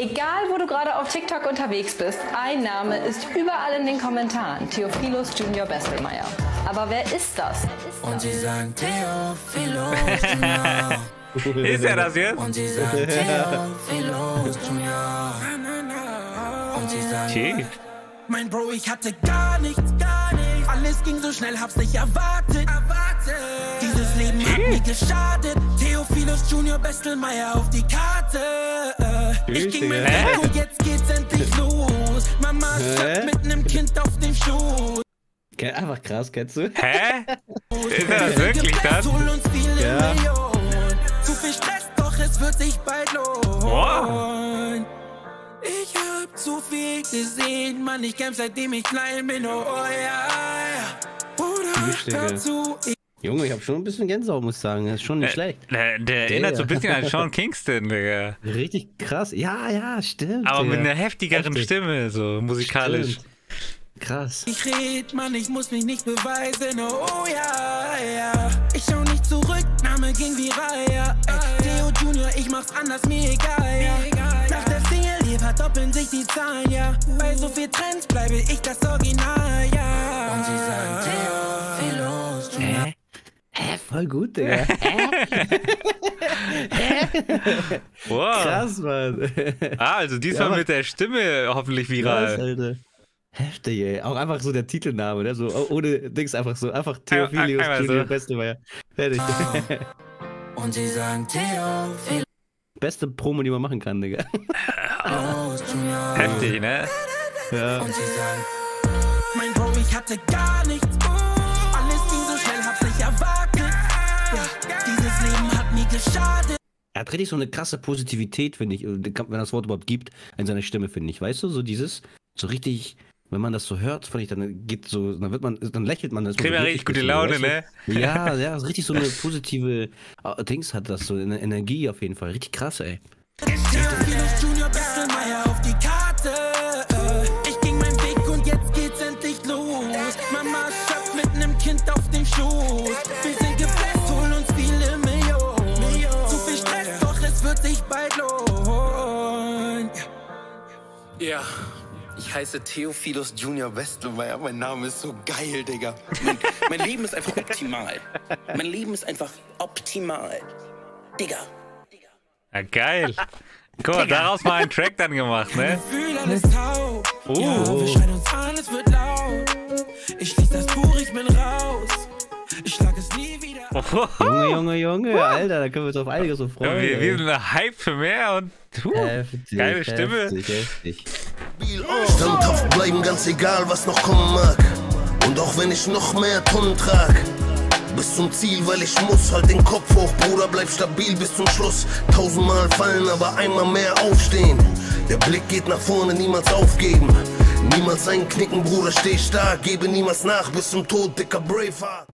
Egal, wo du gerade auf TikTok unterwegs bist, ein Name ist überall in den Kommentaren. Theophilus Junior Besselmeier. Aber wer ist das? Und sie sagen Theophilus Junior. Ist er das jetzt? Und sie sagen Theophilus Junior. Und sie sagen, Okay. mein Bro, ich hatte gar nichts, gar nichts. Alles ging so schnell, hab's nicht erwartet. erwartet. Dieses Leben hat mir geschadet. Theophilus Junior Bestelmeier auf die Karte. Ich ging mit Hä? Und jetzt geht's endlich los. Mama steckt mit nem Kind auf dem Schoß. Einfach krass, kennst du? Hä? Ist das wirklich das? Ja. Zu viel Stress, doch es wird sich bald lohnen. Ich hab zu viel gesehen, Mann, ich kämpf seitdem ich klein bin, oh, oh ja, ja. Bruder, Tschüss, Digga. hör zu, ich Junge, ich habe schon ein bisschen Gänsehaut, muss ich sagen. Das ist schon nicht schlecht. Der, der erinnert so ein bisschen an Sean Kingston, Digga. Richtig krass. Ja, ja, stimmt. Aber mit Digga. einer heftigeren Heftig. Stimme, so musikalisch. Stimmt. Krass. Ich red, Mann, ich muss mich nicht beweisen, oh, ja, ja. Ich schau nicht zurück, Name ging viral, ja. Ey, Theo Junior, ich mach's anders, mir egal, ja. Nach der Single hier verdoppeln sich die Zahlen, ja. Bei so viel Trends bleibe ich das Original, ja. Voll gut, Digga. Wow. Krass, Mann. Ah, also diesmal Ja, mit der Stimme hoffentlich Krass, viral. Alter. Heftig, ey. Auch einfach so der Titelname, ne? So oh- ohne Dings einfach so. Einfach Theophilus einmal Junior so. Bestemeier. Fertig. Und sie sagen Theophilus Beste Promo, die man machen kann, Digga. Heftig, ne? Ja. Und sie sagen, mein Bro, ich hatte gar nichts. Alles Er hat richtig so eine krasse Positivität, finde ich, wenn das Wort überhaupt gibt, in seiner Stimme, finde ich. Weißt du, so dieses, so richtig, wenn man das so hört, finde ich, dann geht so, dann wird man, dann lächelt man das. Kriegt man richtig gute Laune, ne? Ja, ja, so richtig so eine positive äh, Dings hat das, so eine Energie auf jeden Fall. Richtig krass, ey. Junior Besselmeier auf die Karte. Ja, ich heiße Theophilus Junior Westelmeier. Mein Name ist so geil, Digga. Mein, mein Leben ist einfach optimal. Mein Leben ist einfach optimal. Digga. Ja, geil. Guck mal, daraus mal einen Track dann gemacht, ne? Fühl alles taub. Ja, wir schreien uns an, es wird laut. Ich schließ das Buch, ich bin raus. Junge, Junge, Junge, Alter, da können wir uns auf einiges so freuen. Wir, wir sind hype für mehr und huh, Heftig, geile Stimme. Heftig, heftig. Standhaft bleiben, ganz egal, was noch kommen mag. Und auch wenn ich noch mehr Tonnen trag. Bis zum Ziel, weil ich muss, halt den Kopf hoch, Bruder, bleib stabil bis zum Schluss. Tausendmal fallen, aber einmal mehr aufstehen. Der Blick geht nach vorne, niemals aufgeben. Niemals einknicken, Bruder, steh stark, gebe niemals nach, bis zum Tod, dicker Braveheart.